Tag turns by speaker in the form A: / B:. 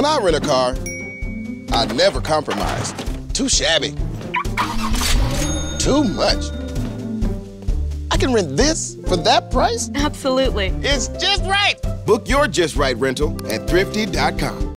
A: When I rent a car, I never compromise. Too shabby. Too much. I can rent this for that price?
B: Absolutely.
A: It's just right. Book your just right rental at thrifty.com.